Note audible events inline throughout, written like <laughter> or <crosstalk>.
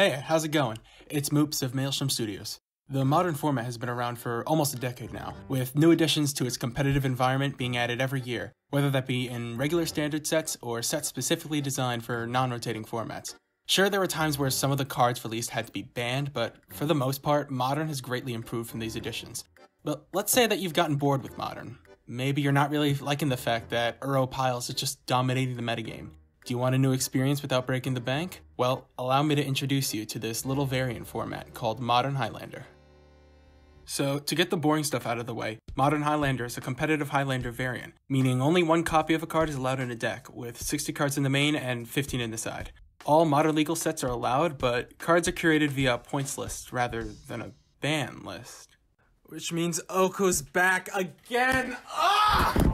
Hey, how's it going? It's Moopz of Maelstrom Studios. The modern format has been around for almost a decade now, with new additions to its competitive environment being added every year, whether that be in regular standard sets or sets specifically designed for non rotating formats. Sure, there were times where some of the cards released had to be banned, but for the most part, Modern has greatly improved from these additions. But let's say that you've gotten bored with Modern. Maybe you're not really liking the fact that Uro Piles is just dominating the metagame. Do you want a new experience without breaking the bank? Well, allow me to introduce you to this little variant format called Modern Highlander. So, to get the boring stuff out of the way, Modern Highlander is a competitive Highlander variant, meaning only one copy of a card is allowed in a deck, with 60 cards in the main and 15 in the side. All modern legal sets are allowed, but cards are curated via points list rather than a ban list. Which means Oko's back again! Ah!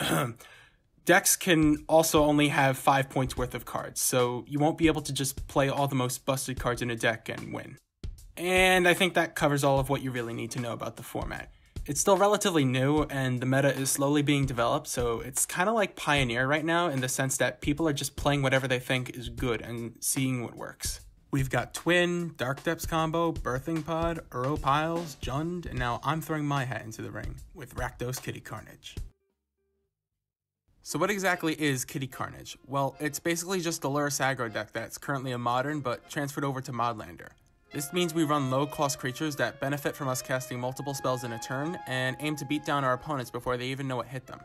<clears throat> Decks can also only have 5 points worth of cards, so you won't be able to just play all the most busted cards in a deck and win. And I think that covers all of what you really need to know about the format. It's still relatively new, and the meta is slowly being developed, so it's kind of like Pioneer right now in the sense that people are just playing whatever they think is good and seeing what works. We've got Twin, Dark Depths combo, Birthing Pod, Uro Piles, Jund, and now I'm throwing my hat into the ring with Rakdos Kitty Karnage. So what exactly is Kitty Karnage? Well, it's basically just the Lurrus aggro deck that's currently a modern but transferred over to Modlander. This means we run low-cost creatures that benefit from us casting multiple spells in a turn, and aim to beat down our opponents before they even know what hit them.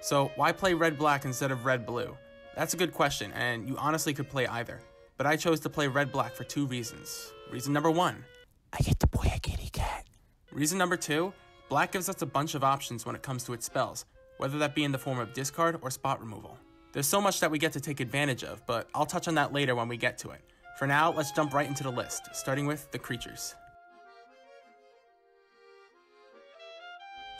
So why play red-black instead of red-blue? That's a good question, and you honestly could play either. But I chose to play red-black for two reasons. Reason number one, I get to play a kitty cat. Reason number two, black gives us a bunch of options when it comes to its spells, whether that be in the form of discard or spot removal. There's so much that we get to take advantage of, but I'll touch on that later when we get to it. For now, let's jump right into the list, starting with the creatures.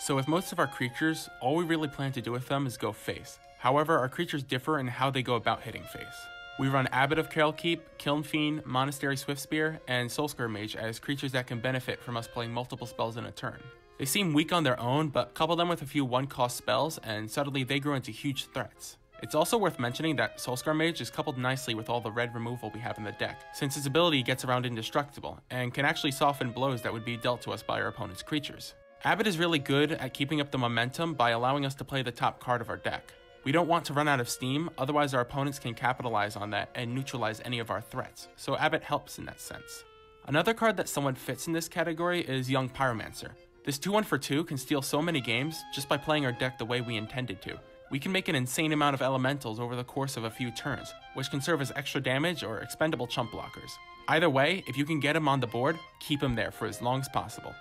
So with most of our creatures, all we really plan to do with them is go face. However, our creatures differ in how they go about hitting face. We run Abbot of Keral Keep, Kiln Fiend, Monastery Swiftspear, and Soulscar Mage as creatures that can benefit from us playing multiple spells in a turn. They seem weak on their own, but couple them with a few one-cost spells, and suddenly they grow into huge threats. It's also worth mentioning that Soulscar Mage is coupled nicely with all the red removal we have in the deck, since his ability gets around indestructible, and can actually soften blows that would be dealt to us by our opponent's creatures. Abbot is really good at keeping up the momentum by allowing us to play the top card of our deck. We don't want to run out of steam, otherwise our opponents can capitalize on that and neutralize any of our threats, so Abbot helps in that sense. Another card that someone fits in this category is Young Pyromancer. This 2-1 for 2 can steal so many games just by playing our deck the way we intended to, we can make an insane amount of elementals over the course of a few turns, which can serve as extra damage or expendable chump blockers. Either way, if you can get him on the board, keep him there for as long as possible.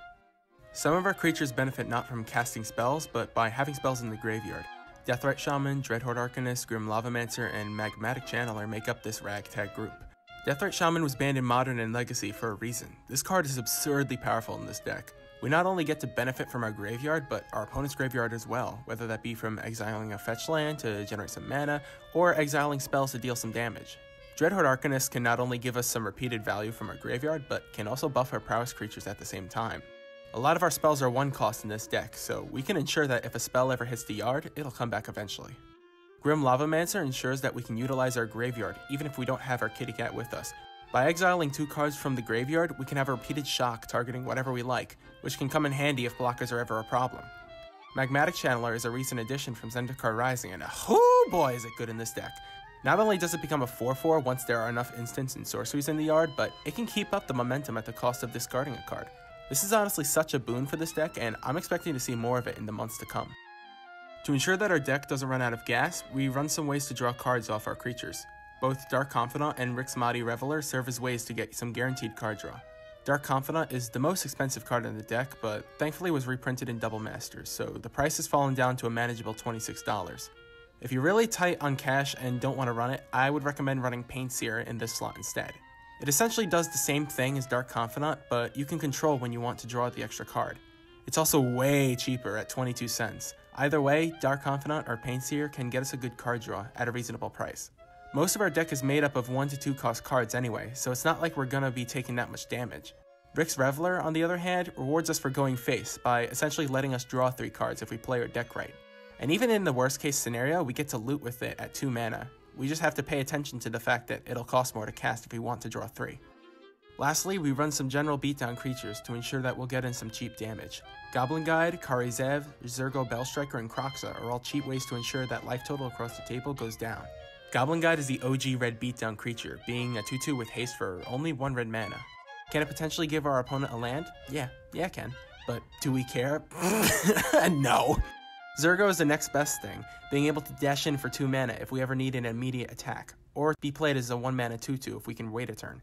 Some of our creatures benefit not from casting spells, but by having spells in the graveyard. Deathrite Shaman, Dreadhorde Arcanist, Grim Lavamancer, and Magmatic Channeler make up this ragtag group. Deathrite Shaman was banned in Modern and Legacy for a reason. This card is absurdly powerful in this deck. We not only get to benefit from our graveyard, but our opponent's graveyard as well, whether that be from exiling a fetch land to generate some mana, or exiling spells to deal some damage. Dreadhorde Arcanist can not only give us some repeated value from our graveyard, but can also buff our prowess creatures at the same time. A lot of our spells are one cost in this deck, so we can ensure that if a spell ever hits the yard, it'll come back eventually. Grim Lavamancer ensures that we can utilize our graveyard even if we don't have our kitty cat with us, by exiling two cards from the graveyard, we can have a repeated shock targeting whatever we like, which can come in handy if blockers are ever a problem. Magmatic Channeler is a recent addition from Zendikar Rising, and oh boy is it good in this deck. Not only does it become a 4-4 once there are enough instants and sorceries in the yard, but it can keep up the momentum at the cost of discarding a card. This is honestly such a boon for this deck, and I'm expecting to see more of it in the months to come. To ensure that our deck doesn't run out of gas, we run some ways to draw cards off our creatures. Both Dark Confidant and Rix Maadi Reveler serve as ways to get some guaranteed card draw. Dark Confidant is the most expensive card in the deck, but thankfully was reprinted in Double Masters, so the price has fallen down to a manageable $26. If you're really tight on cash and don't want to run it, I would recommend running Pain Seer in this slot instead. It essentially does the same thing as Dark Confidant, but you can control when you want to draw the extra card. It's also way cheaper at 22 cents. Either way, Dark Confidant or Pain Seer can get us a good card draw at a reasonable price. Most of our deck is made up of 1 to 2 cost cards anyway, so it's not like we're gonna be taking that much damage. Rix Reveler, on the other hand, rewards us for going face by essentially letting us draw 3 cards if we play our deck right. And even in the worst case scenario, we get to loot with it at 2 mana. We just have to pay attention to the fact that it'll cost more to cast if we want to draw 3. Lastly, we run some general beatdown creatures to ensure that we'll get in some cheap damage. Goblin Guide, Kari Zev, Zurgo Bellstriker, and Kroxa are all cheap ways to ensure that life total across the table goes down. Goblin Guide is the OG red beatdown creature, being a 2-2 with haste for only 1 red mana. Can it potentially give our opponent a land? Yeah, yeah it can. But do we care? <laughs> no. Zurgo is the next best thing, being able to dash in for 2 mana if we ever need an immediate attack, or be played as a 1 mana 2 2 if we can wait a turn.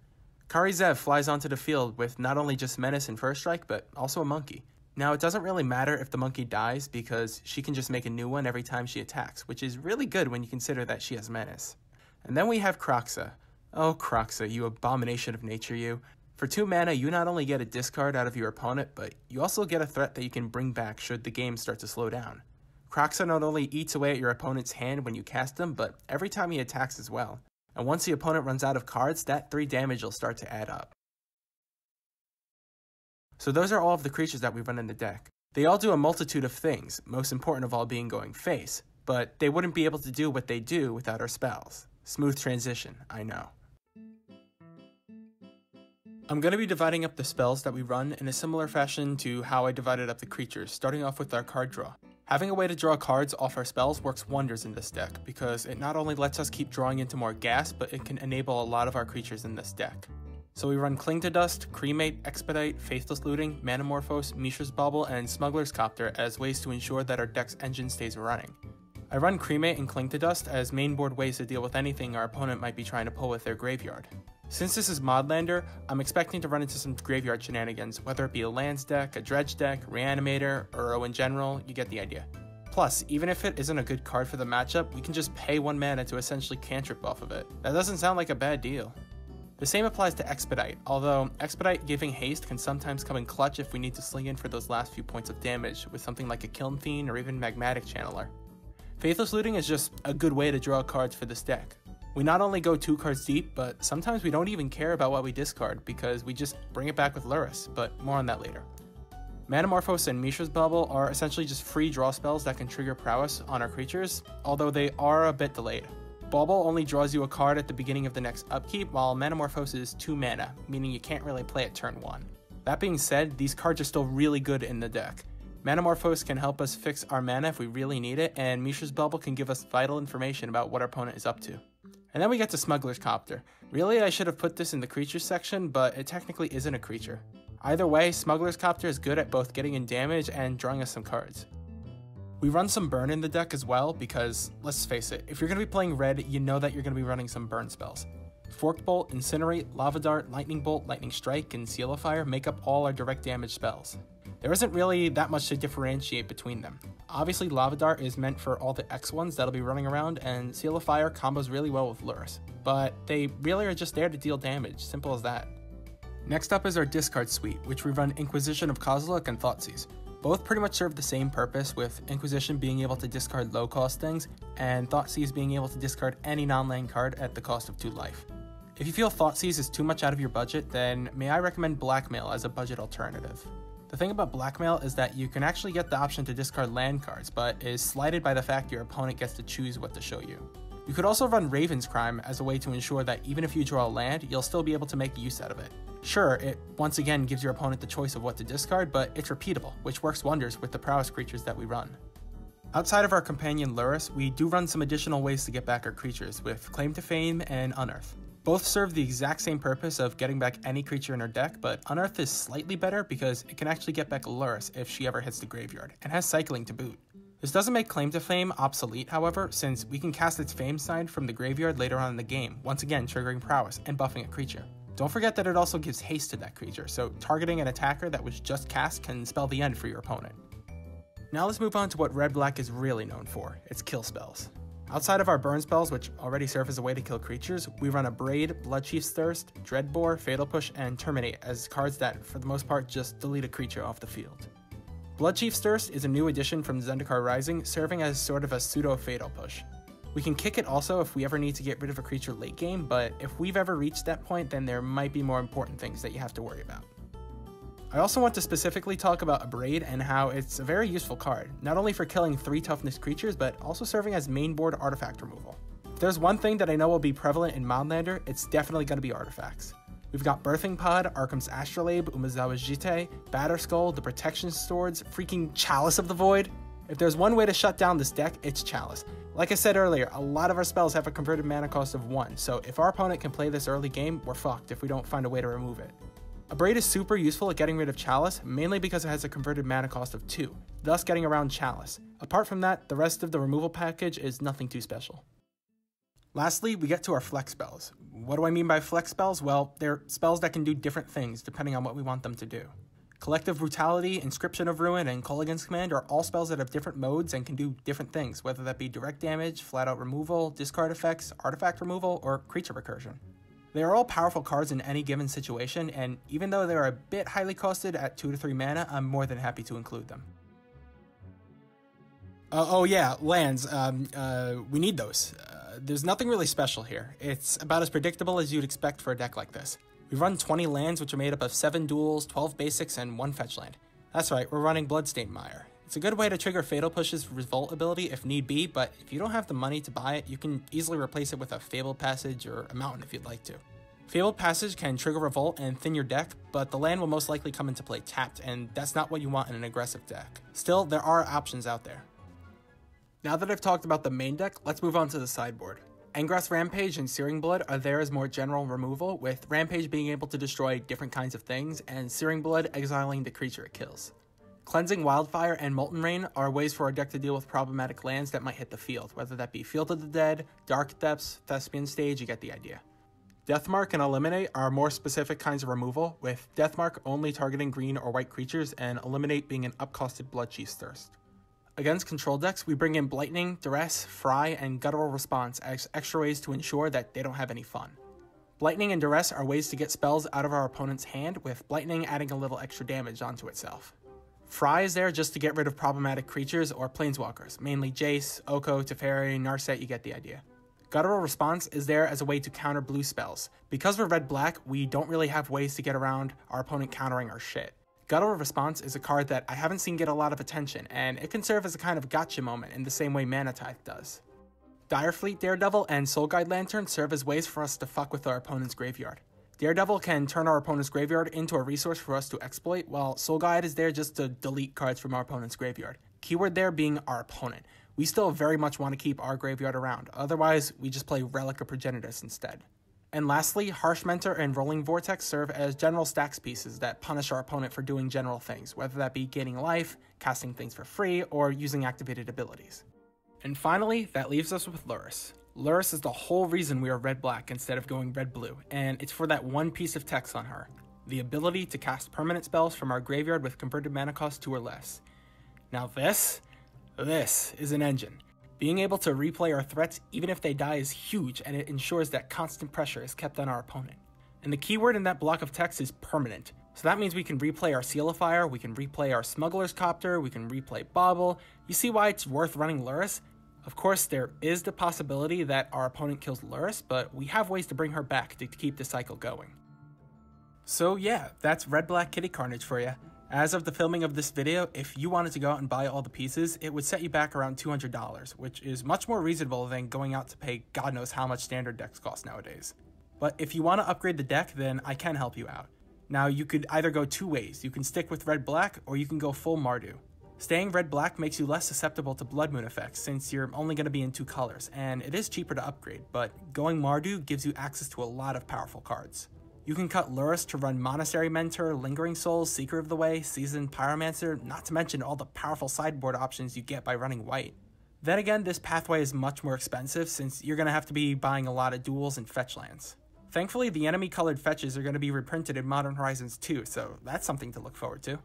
Kari Zev flies onto the field with not only just menace and first strike, but also a monkey. Now, it doesn't really matter if the monkey dies because she can just make a new one every time she attacks, which is really good when you consider that she has menace. And then we have Kroxa. Oh, Kroxa, you abomination of nature, you. For 2 mana, you not only get a discard out of your opponent, but you also get a threat that you can bring back should the game start to slow down. Kroxa not only eats away at your opponent's hand when you cast him, but every time he attacks as well. And once the opponent runs out of cards, that 3 damage will start to add up. So those are all of the creatures that we run in the deck. They all do a multitude of things, most important of all being going face, but they wouldn't be able to do what they do without our spells. Smooth transition, I know. I'm going to be dividing up the spells that we run in a similar fashion to how I divided up the creatures, starting off with our card draw. Having a way to draw cards off our spells works wonders in this deck, because it not only lets us keep drawing into more gas, but it can enable a lot of our creatures in this deck. So we run Cling to Dust, Cremate, Expedite, Faithless Looting, Manamorphose, Mishra's Bauble, and Smuggler's Copter as ways to ensure that our deck's engine stays running. I run Cremate and Cling to Dust as mainboard ways to deal with anything our opponent might be trying to pull with their graveyard. Since this is Modlander, I'm expecting to run into some graveyard shenanigans, whether it be a lands deck, a dredge deck, reanimator, or in general, you get the idea. Plus, even if it isn't a good card for the matchup, we can just pay one mana to essentially cantrip off of it. That doesn't sound like a bad deal. The same applies to Expedite, although Expedite giving haste can sometimes come in clutch if we need to sling in for those last few points of damage with something like a Kiln Fiend or even Magmatic Channeler. Faithless Looting is just a good way to draw cards for this deck. We not only go two cards deep, but sometimes we don't even care about what we discard because we just bring it back with Lurrus, but more on that later. Manamorphose and Mishra's Bauble are essentially just free draw spells that can trigger prowess on our creatures, although they are a bit delayed. Bauble only draws you a card at the beginning of the next upkeep, while Manamorphose is 2 mana, meaning you can't really play it turn 1. That being said, these cards are still really good in the deck. Manamorphose can help us fix our mana if we really need it, and Mishra's Bauble can give us vital information about what our opponent is up to. And then we get to Smuggler's Copter. Really, I should have put this in the creatures section, but it technically isn't a creature. Either way, Smuggler's Copter is good at both getting in damage and drawing us some cards. We run some burn in the deck as well because, let's face it, if you're going to be playing red, you know that you're going to be running some burn spells. Forked Bolt, Incinerate, Lava Dart, Lightning Bolt, Lightning Strike, and Seal of Fire make up all our direct damage spells. There isn't really that much to differentiate between them. Obviously, Lava Dart is meant for all the X ones that'll be running around, and Seal of Fire combos really well with Lurrus, but they really are just there to deal damage, simple as that. Next up is our discard suite, which we run Inquisition of Kozilek and Thoughtseize. Both pretty much serve the same purpose, with Inquisition being able to discard low cost things, and Thoughtseize being able to discard any non land card at the cost of 2 life. If you feel Thoughtseize is too much out of your budget, then may I recommend Blackmail as a budget alternative. The thing about Blackmail is that you can actually get the option to discard land cards, but is slighted by the fact your opponent gets to choose what to show you. You could also run Raven's Crime as a way to ensure that even if you draw a land, you'll still be able to make use out of it. Sure, it once again gives your opponent the choice of what to discard, but it's repeatable, which works wonders with the prowess creatures that we run. Outside of our companion Lurrus, we do run some additional ways to get back our creatures, with Claim to Fame and Unearth. Both serve the exact same purpose of getting back any creature in her deck, but Unearth is slightly better because it can actually get back Lurrus if she ever hits the graveyard, and has cycling to boot. This doesn't make Claim to Fame obsolete, however, since we can cast its Fame sign from the graveyard later on in the game, once again triggering prowess and buffing a creature. Don't forget that it also gives haste to that creature, so targeting an attacker that was just cast can spell the end for your opponent. Now let's move on to what Red Black is really known for, its kill spells. Outside of our burn spells, which already serve as a way to kill creatures, we run Abrade, Bloodchief's Thirst, Dreadbore, Fatal Push, and Terminate as cards that, for the most part, just delete a creature off the field. Bloodchief's Thirst is a new addition from Zendikar Rising, serving as sort of a pseudo Fatal Push. We can kick it also if we ever need to get rid of a creature late game, but if we've ever reached that point, then there might be more important things that you have to worry about. I also want to specifically talk about Abrade and how it's a very useful card, not only for killing 3 toughness creatures, but also serving as main board artifact removal. If there's one thing that I know will be prevalent in Modlander, it's definitely going to be artifacts. We've got Birthing Pod, Arcum's Astrolabe, Umezawa's Jitte, Batterskull, the Protection Swords, freaking Chalice of the Void. If there's one way to shut down this deck, it's Chalice. Like I said earlier, a lot of our spells have a converted mana cost of 1, so if our opponent can play this early game, we're fucked if we don't find a way to remove it. Abrade is super useful at getting rid of Chalice, mainly because it has a converted mana cost of 2, thus getting around Chalice. Apart from that, the rest of the removal package is nothing too special. Lastly, we get to our flex spells. What do I mean by flex spells? Well, they're spells that can do different things depending on what we want them to do. Collective Brutality, Inscription of Ruin, and Kolaghan's Command are all spells that have different modes and can do different things, whether that be direct damage, flat out removal, discard effects, artifact removal, or creature recursion. They are all powerful cards in any given situation, and even though they are a bit highly costed at 2 to 3 mana, I'm more than happy to include them. Uh, oh yeah, lands. Um, uh, we need those. Uh, there's nothing really special here. It's about as predictable as you'd expect for a deck like this. We run 20 lands, which are made up of 7 duals, 12 basics, and 1 fetch land. That's right, we're running Bloodstained Mire. It's a good way to trigger Fatal Push's Revolt ability if need be, but if you don't have the money to buy it, you can easily replace it with a Fabled Passage or a Mountain if you'd like to. Fabled Passage can trigger Revolt and thin your deck, but the land will most likely come into play tapped, and that's not what you want in an aggressive deck. Still, there are options out there. Now that I've talked about the main deck, let's move on to the sideboard. Engrass Rampage and Searing Blood are there as more general removal, with Rampage being able to destroy different kinds of things, and Searing Blood exiling the creature it kills. Cleansing Wildfire and Molten Rain are ways for our deck to deal with problematic lands that might hit the field, whether that be Field of the Dead, Dark Depths, Thespian Stage, you get the idea. Deathmark and Eliminate are more specific kinds of removal, with Deathmark only targeting green or white creatures and Eliminate being an upcosted Blood Bloodchief's Thirst. Against control decks, we bring in Blightning, Duress, Fry, and Guttural Response as extra ways to ensure that they don't have any fun. Blightning and Duress are ways to get spells out of our opponent's hand, with Blightning adding a little extra damage onto itself. Fry is there just to get rid of problematic creatures or planeswalkers, mainly Jace, Oko, Teferi, Narset, you get the idea. Guttural Response is there as a way to counter blue spells. Because we're red black, we don't really have ways to get around our opponent countering our shit. Guttural Response is a card that I haven't seen get a lot of attention, and it can serve as a kind of gotcha moment in the same way Mana Tithe does. Direfleet Daredevil and Soul Guide Lantern serve as ways for us to fuck with our opponent's graveyard. Daredevil can turn our opponent's graveyard into a resource for us to exploit, while Soul Guide is there just to delete cards from our opponent's graveyard. Keyword there being our opponent. We still very much want to keep our graveyard around, otherwise, we just play Relic of Progenitus instead. And lastly, Harsh Mentor and Roiling Vortex serve as general stax pieces that punish our opponent for doing general things, whether that be gaining life, casting things for free, or using activated abilities. And finally, that leaves us with Lurrus. Lurrus is the whole reason we are red black instead of going red blue, and it's for that one piece of text on her the ability to cast permanent spells from our graveyard with converted mana cost 2 or less. Now, this, this is an engine. Being able to replay our threats even if they die is huge and it ensures that constant pressure is kept on our opponent. And the keyword in that block of text is permanent. So that means we can replay our Seal of Fire, we can replay our Smuggler's Copter, we can replay Bauble. You see why it's worth running Lurrus? Of course, there is the possibility that our opponent kills Lurrus, but we have ways to bring her back to keep the cycle going. So yeah, that's Red Black Kitty Karnage for you. As of the filming of this video, if you wanted to go out and buy all the pieces, it would set you back around $200, which is much more reasonable than going out to pay God knows how much standard decks cost nowadays. But if you want to upgrade the deck, then I can help you out. Now, you could either go two ways. You can stick with red black, or you can go full Mardu. Staying red black makes you less susceptible to blood moon effects since you're only going to be in two colors, and it is cheaper to upgrade, but going Mardu gives you access to a lot of powerful cards. You can cut Lurrus to run Monastery Mentor, Lingering Souls, Seeker of the Way, Seasoned Pyromancer, not to mention all the powerful sideboard options you get by running white. Then again, this pathway is much more expensive since you're going to have to be buying a lot of duals and fetch lands. Thankfully, the enemy colored fetches are going to be reprinted in Modern Horizons 2, so that's something to look forward to.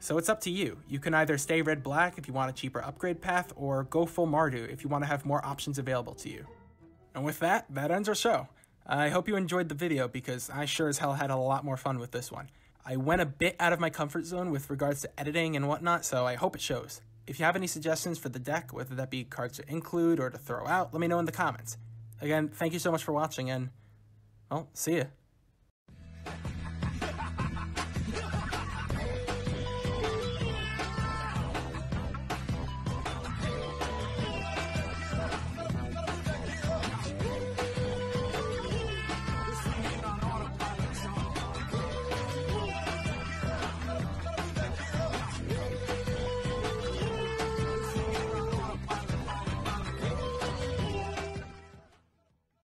So it's up to you. You can either stay red black if you want a cheaper upgrade path, or go full Mardu if you want to have more options available to you. And with that, that ends our show. I hope you enjoyed the video because I sure as hell had a lot more fun with this one. I went a bit out of my comfort zone with regards to editing and whatnot, so I hope it shows. If you have any suggestions for the deck, whether that be cards to include or to throw out, let me know in the comments. Again, thank you so much for watching and, well, see ya.